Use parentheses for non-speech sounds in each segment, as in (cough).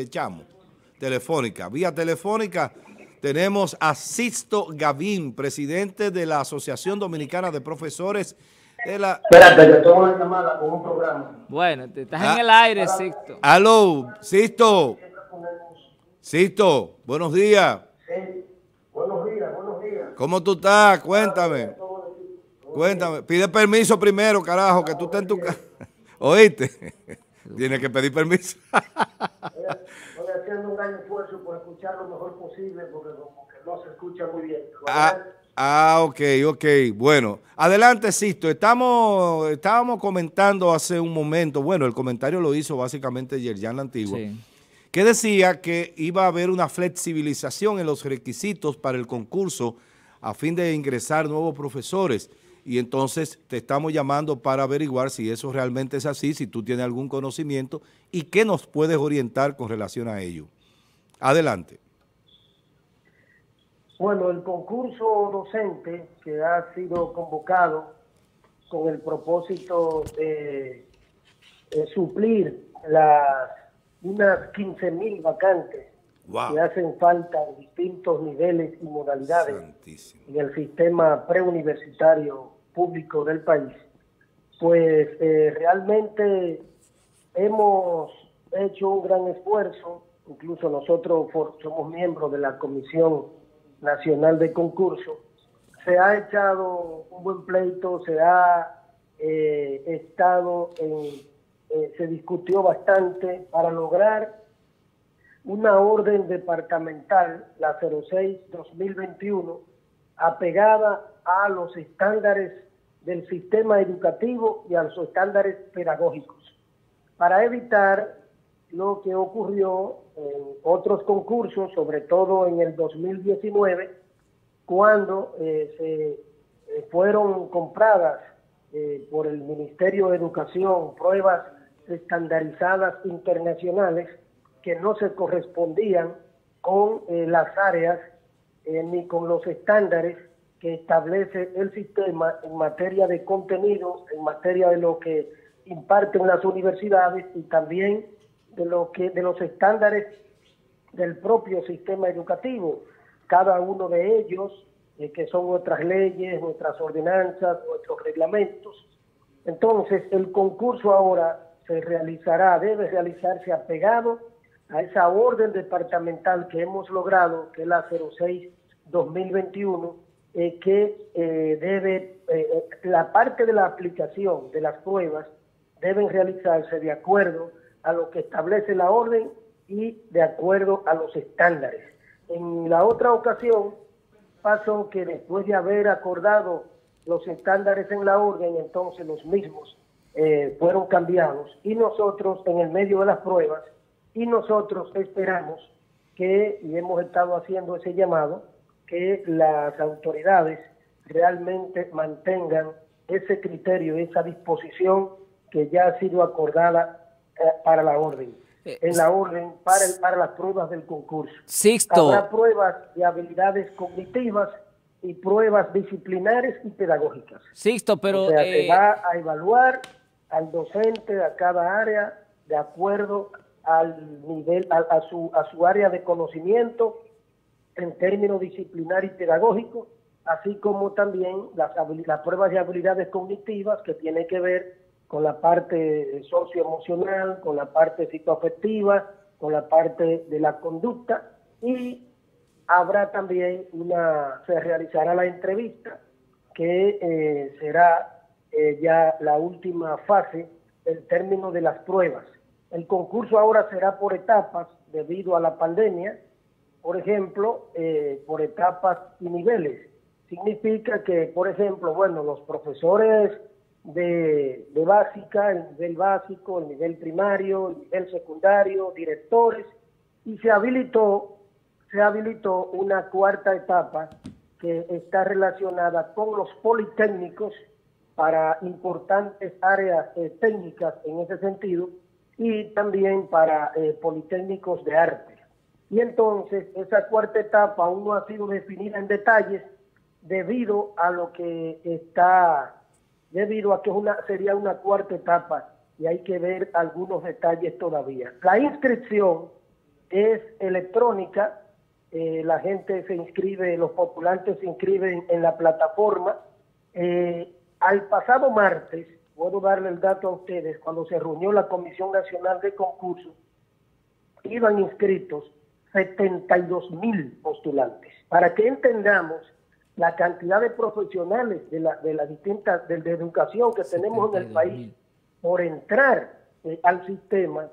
echamos telefónica. Vía telefónica tenemos a Sisto Gavín, presidente de la Asociación Dominicana de Profesores de la... Espérate, que tengo una llamada con un programa. Bueno, estás Ah. en el aire, Sixto. Aló, Sisto. Sisto, buenos días. Sí. Buenos días, buenos días. ¿Cómo tú estás? Cuéntame. Cuéntame. Pide permiso primero, carajo, que tú estás en tu casa. (laughs) ¿Oíste? (laughs) Tienes que pedir permiso. (laughs) Estoy haciendo un gran esfuerzo por escuchar lo mejor posible porque como que no se escucha muy bien. Ah, ah, ok, ok. Bueno, adelante, Sisto. Estamos, estábamos comentando hace un momento, bueno, el comentario lo hizo básicamente Yerjan la Antigua, Sí. que decía que iba a haber una flexibilización en los requisitos para el concurso a fin de ingresar nuevos profesores. Y entonces te estamos llamando para averiguar si eso realmente es así, si tú tienes algún conocimiento y qué nos puedes orientar con relación a ello. Adelante. Bueno, el concurso docente que ha sido convocado con el propósito de, suplir las unas 15 mil vacantes Wow. que hacen falta en distintos niveles y modalidades Santísimo. en el sistema preuniversitario público del país, pues eh, realmente hemos hecho un gran esfuerzo, incluso nosotros somos miembros de la Comisión Nacional de Concurso, se ha echado un buen pleito, se ha eh, estado en, eh, se discutió bastante para lograr una orden departamental, la 06-2021, apegada a los estándares del sistema educativo y a los estándares pedagógicos, para evitar lo que ocurrió en otros concursos, sobre todo en el 2019, cuando eh, se eh, fueron compradas eh, por el Ministerio de Educación pruebas estandarizadas internacionales que no se correspondían con eh, las áreas eh, ni con los estándares que establece el sistema en materia de contenido, en materia de lo que imparten las universidades y también de lo que de los estándares del propio sistema educativo, cada uno de ellos, eh, que son nuestras leyes, nuestras ordenanzas, nuestros reglamentos. Entonces, el concurso ahora se realizará, debe realizarse apegado a esa orden departamental que hemos logrado, que es la 06-2021, eh, que eh, debe, eh, eh, la parte de la aplicación de las pruebas deben realizarse de acuerdo a lo que establece la orden y de acuerdo a los estándares. En la otra ocasión pasó que después de haber acordado los estándares en la orden, entonces los mismos eh, fueron cambiados y nosotros en el medio de las pruebas y nosotros esperamos que, y hemos estado haciendo ese llamado, que las autoridades realmente mantengan ese criterio, esa disposición que ya ha sido acordada eh, para la orden, Eh, en la orden para, el- para las pruebas del concurso. Sixto, Habrá pruebas de habilidades cognitivas y pruebas disciplinares y pedagógicas. Sixto, pero o sea, eh, se va a evaluar al docente a cada área de acuerdo al nivel, a, a su, a su área de conocimiento en términos disciplinar y pedagógico, así como también las, las pruebas de habilidades cognitivas que tienen que ver con la parte socioemocional, con la parte psicoafectiva, con la parte de la conducta y habrá también una, se realizará la entrevista que eh, será eh, ya la última fase en términos de las pruebas. El concurso ahora será por etapas debido a la pandemia, por ejemplo, eh, por etapas y niveles. Significa que, por ejemplo, bueno, los profesores de, básica, el nivel básico, el nivel primario, el nivel secundario, directores, y se habilitó, se habilitó una cuarta etapa que está relacionada con los politécnicos para importantes áreas eh, técnicas en ese sentido y también para eh, politécnicos de arte. Y entonces esa cuarta etapa aún no ha sido definida en detalles debido a lo que está, debido a que una, sería una cuarta etapa y hay que ver algunos detalles todavía. La inscripción es electrónica, eh, la gente se inscribe, los postulantes se inscriben en la plataforma. Eh, al pasado martes, puedo darle el dato a ustedes, cuando se reunió la Comisión Nacional de Concursos, iban inscritos 72 mil postulantes. Para que entendamos la cantidad de profesionales de la, de las distintas, de, de educación que tenemos en el país por entrar eh, al sistema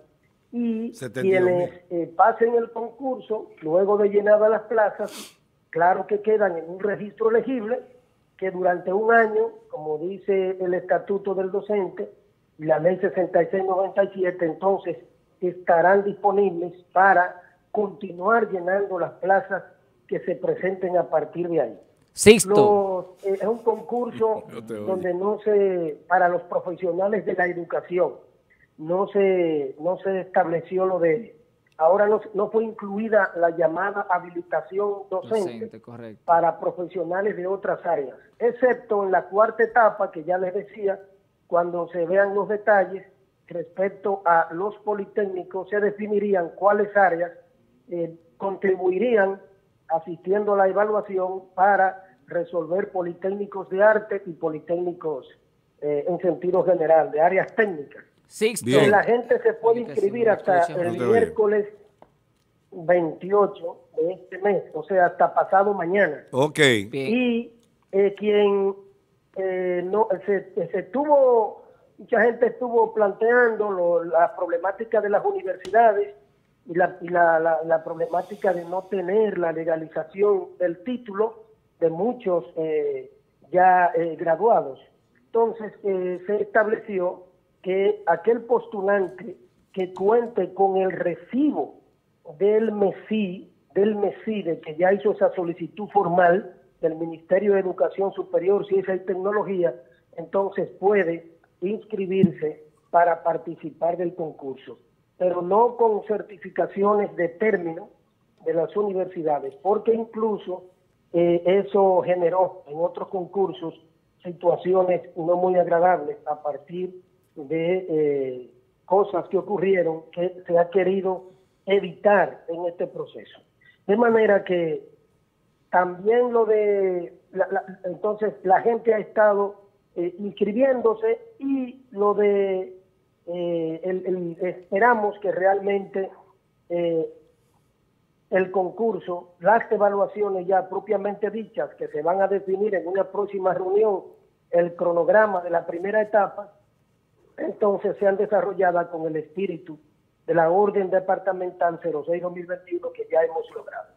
y 72.000. quienes eh, pasen el concurso, luego de llenadas las plazas, claro que quedan en un registro elegible que durante un año, como dice el estatuto del docente y la ley 6697, entonces estarán disponibles para continuar llenando las plazas que se presenten a partir de ahí. Sixto, Los- eh, es un concurso (laughs) No donde no se, para los profesionales de la educación, no se, no se estableció lo de, ahora no, no fue incluida la llamada habilitación docente, para profesionales de otras áreas, excepto en la cuarta etapa que ya les decía, cuando se vean los detalles respecto a los politécnicos, se definirían cuáles áreas eh, contribuirían asistiendo a la evaluación para resolver politécnicos de arte y politécnicos eh, en sentido general, de áreas técnicas. Sixto, la gente se puede inscribir hasta el miércoles 28 de este mes, o sea, hasta pasado mañana. Ok. bien. Y eh, quien eh, no se, se estuvo, mucha gente estuvo planteando lo- la problemática de las universidades y, la, y la, la- la problemática de no tener la legalización del título de muchos eh, ya eh, graduados. Entonces eh, se estableció que aquel postulante que cuente con el recibo del MESI, del MESIDE, que ya hizo esa solicitud formal del Ministerio de Educación Superior, Ciencia y Tecnología, entonces puede inscribirse para participar del concurso, pero no con certificaciones de término de las universidades, porque incluso eh, eso generó en otros concursos situaciones no muy agradables a partir de eh, cosas que ocurrieron que se ha querido evitar en este proceso. De manera que también lo de, la- entonces la gente ha estado eh, inscribiéndose y lo de, eh, el- el- esperamos que realmente eh, el concurso, las evaluaciones ya propiamente dichas que se van a definir en una próxima reunión, el cronograma de la primera etapa, entonces sean desarrolladas con el espíritu de la orden departamental 06-2021 que ya hemos logrado.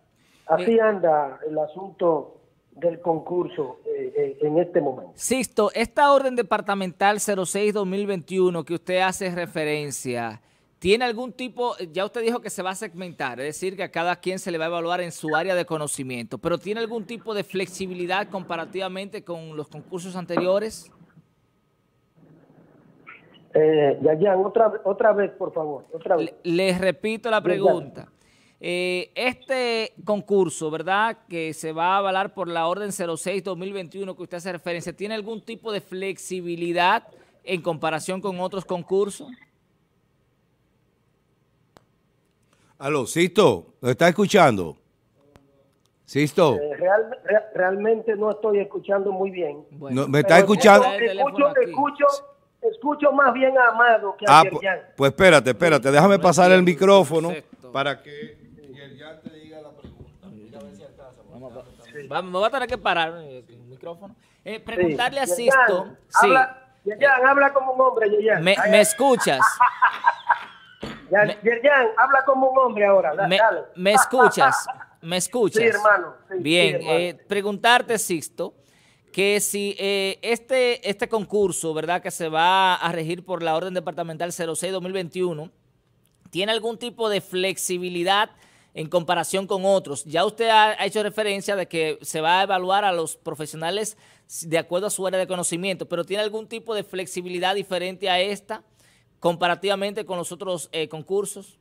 Así anda el asunto del concurso eh, eh, en este momento. Sixto, esta orden departamental 06-2021 que usted hace referencia, ¿tiene algún tipo, ya usted dijo que se va a segmentar, es decir, que a cada quien se le va a evaluar en su área de conocimiento, pero ¿tiene algún tipo de flexibilidad comparativamente con los concursos anteriores? Eh, Yayan, otra, otra vez, por favor, otra vez. Le- Les repito la pregunta. Eh, este concurso, ¿verdad? Que se va a avalar por la orden 06-2021 que usted hace referencia, ¿tiene algún tipo de flexibilidad en comparación con otros concursos? Aló, Sisto, ¿lo está escuchando? Sisto, Eh, real- re- realmente no estoy escuchando muy bien. Bueno, No, me está escuchando. Escucho, aquí. escucho, escucho más bien a Amado que a Ah, Yerjan. pues espérate, espérate, déjame No pasar el micrófono para que Yerjan te diga la pregunta. Vamos a- vamos, me voy a tener que parar eh, el micrófono. Eh, preguntarle a Sí. Sisto, Yerjan, sí, Habla, Yerjan, habla como un hombre, Yerjan. me, escuchas, (laughs) Yerjan, habla como un hombre ahora. me, dale. me escuchas, me (laughs) escuchas. Sí, hermano. Sí, sí, Bien, hermano. eh, preguntarte, Sixto, que si eh, este, este concurso, ¿verdad? Que se va a regir por la orden departamental 06-2021, ¿tiene algún tipo de flexibilidad en comparación con otros? Ya usted ha, hecho referencia de que se va a evaluar a los profesionales de acuerdo a su área de conocimiento, pero ¿tiene algún tipo de flexibilidad diferente a esta comparativamente con los otros eh, concursos?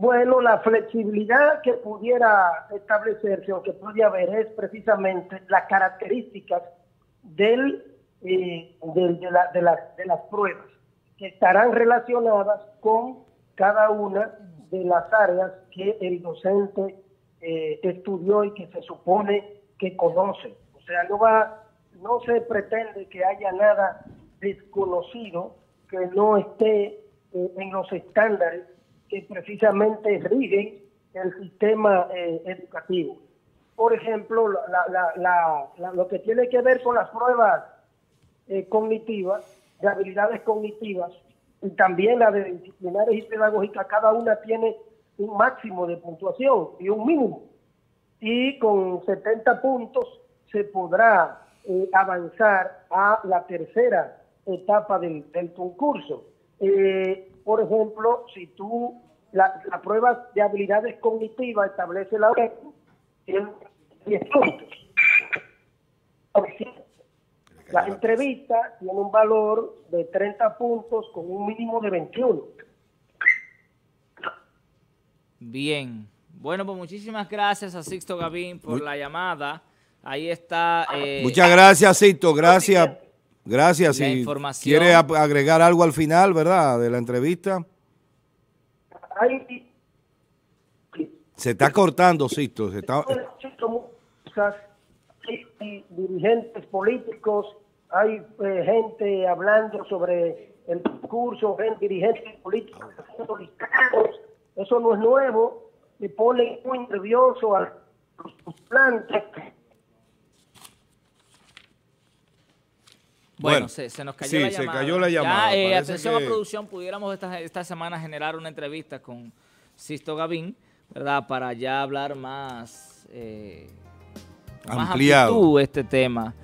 Bueno, la flexibilidad que pudiera establecerse o que puede haber es precisamente las características del, eh, del- de, la- de las, de las pruebas que estarán relacionadas con cada una de las áreas que el docente eh, estudió y que se supone que conoce. O sea, no va, no se pretende que haya nada desconocido que no esté eh, en los estándares que precisamente rigen el sistema eh, educativo. Por ejemplo, lo que tiene que ver con las pruebas cognitivas, de habilidades cognitivas, y también la de disciplinares y pedagógicas, cada una tiene un máximo de puntuación y un mínimo. Y con 70 puntos se podrá eh, avanzar a la tercera etapa del, concurso. Eh, por ejemplo, si tú, la, prueba de habilidades cognitivas establece la tiene 10 puntos. La entrevista tiene un valor de 30 puntos con un mínimo de 21. Bien. Bueno, pues muchísimas gracias a Sixto Gavín por la llamada. Ahí está. Eh, Muchas gracias, Sixto. Gracias. Gracias. Si quiere agregar algo al final, ¿verdad? De la entrevista. Se está cortando, Sixto. Se está... Hay dirigentes políticos, hay eh, gente hablando sobre el discurso, gente, dirigentes políticos eso no es nuevo, me pone muy nervioso a los plantas. Bueno, se, nos cayó, la llamada. se cayó la llamada. Eh, atención a producción, pudiéramos esta, esta semana generar una entrevista con Sisto Gavín, ¿verdad? Para ya hablar más, eh, ampliado más este tema.